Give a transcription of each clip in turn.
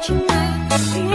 亲爱的。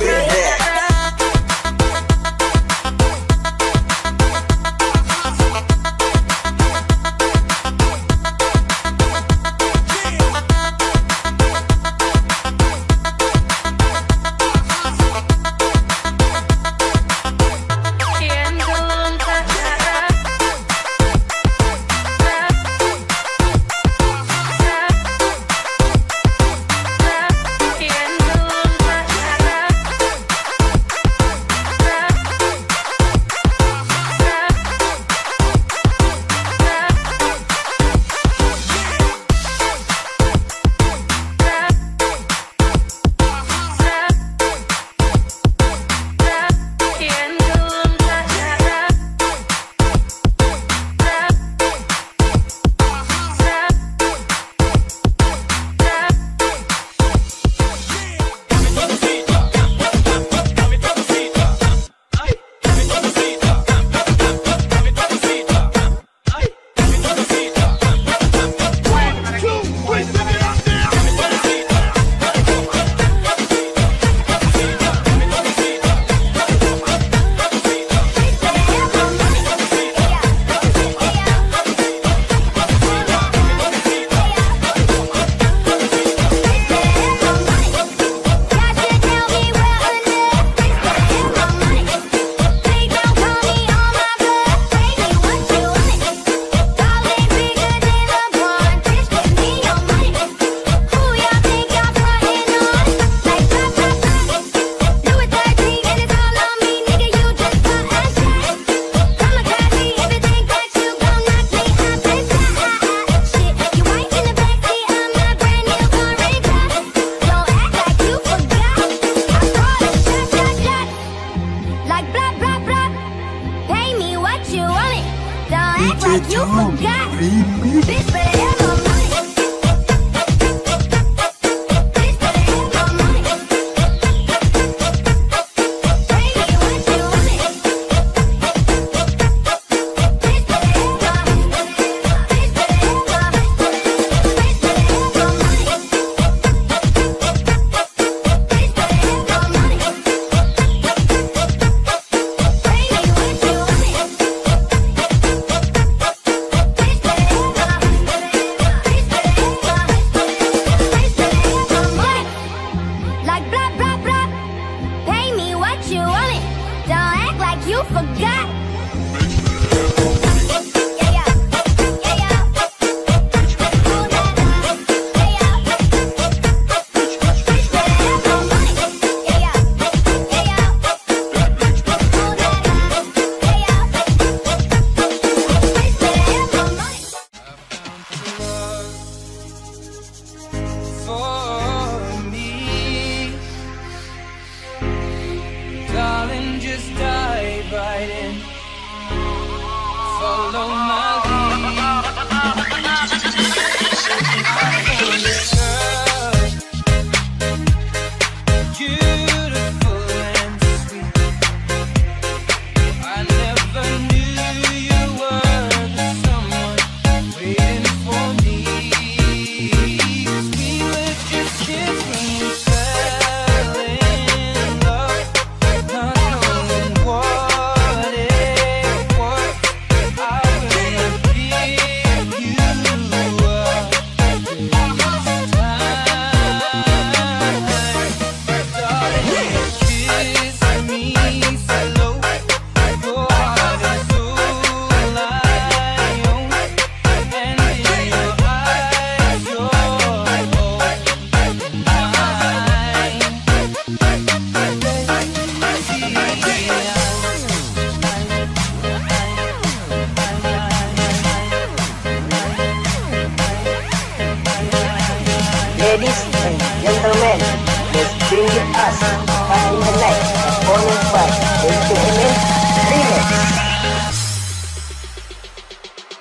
Yeah.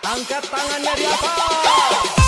Angkat tangannya dari?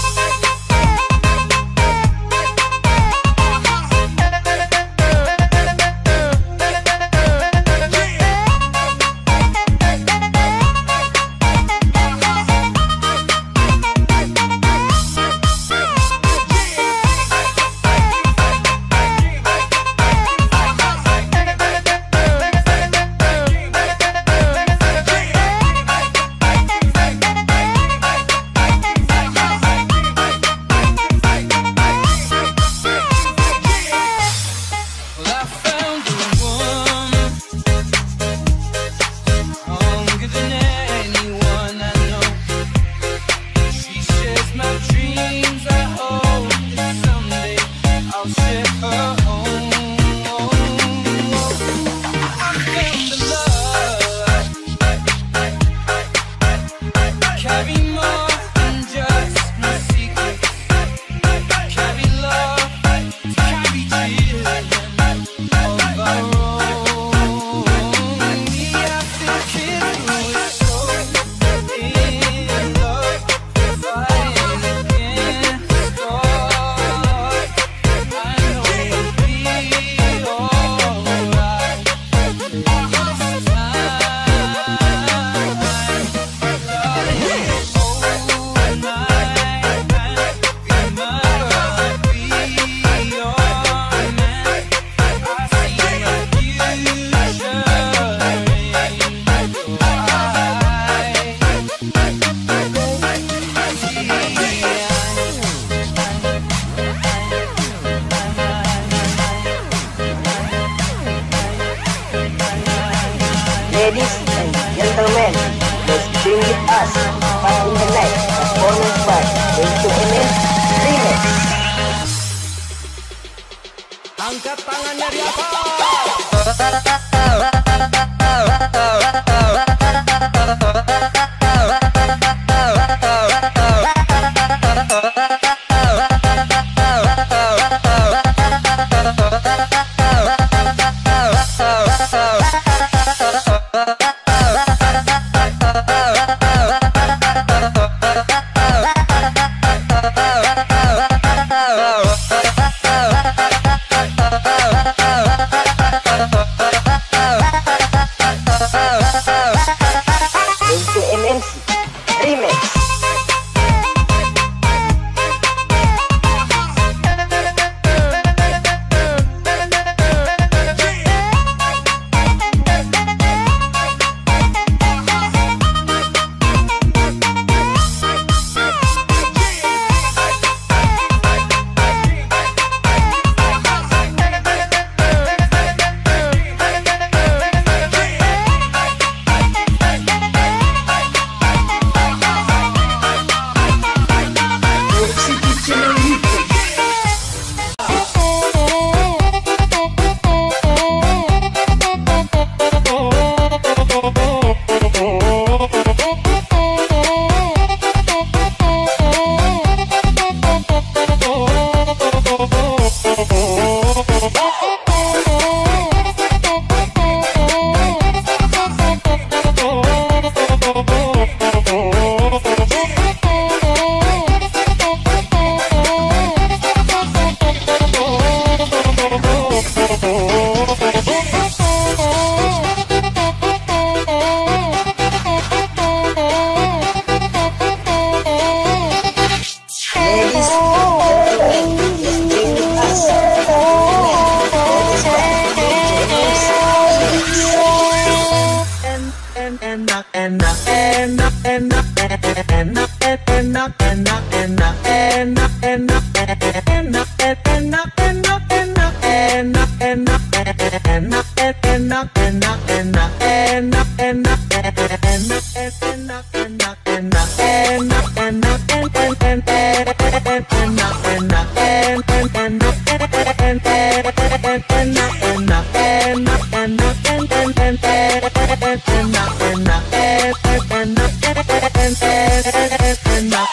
and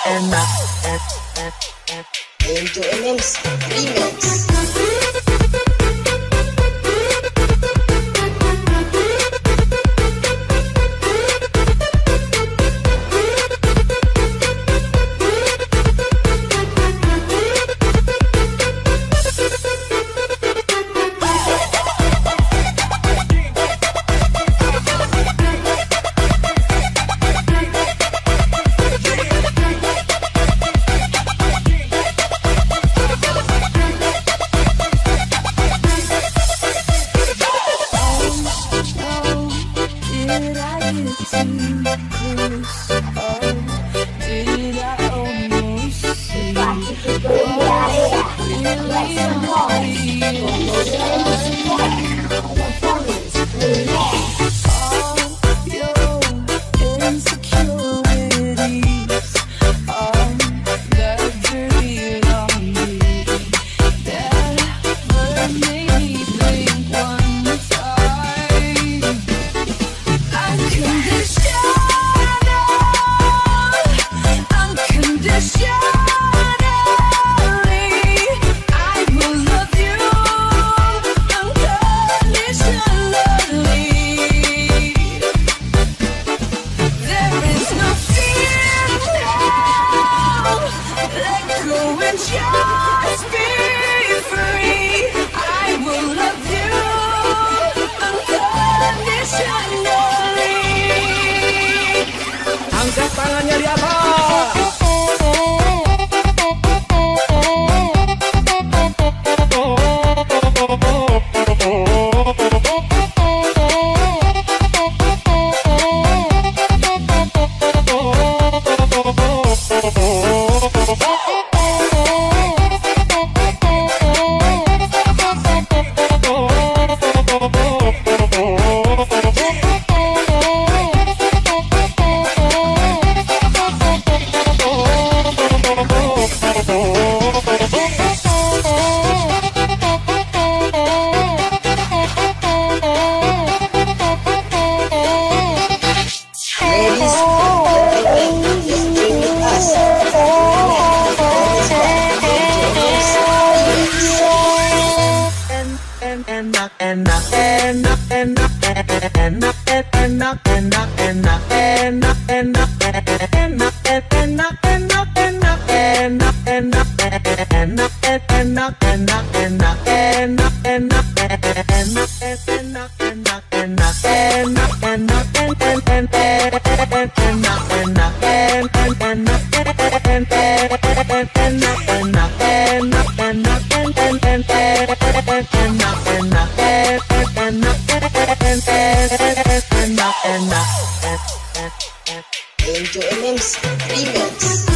enough. Remix.